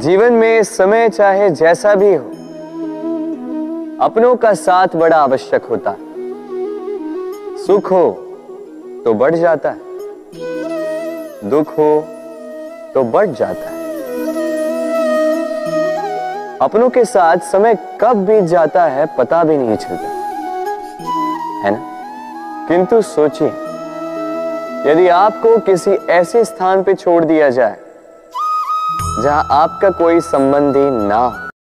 जीवन में समय चाहे जैसा भी हो, अपनों का साथ बड़ा आवश्यक होता है। सुख हो तो बढ़ जाता है। दुख हो तो बढ़ जाता है। अपनों के साथ समय कब बीत जाता है पता भी नहीं चलता। है ना? किंतु सोचिए, यदि आपको किसी ऐसे स्थान पे छोड़ दिया जाए जहाँ आपका कोई संबंधी ना हो।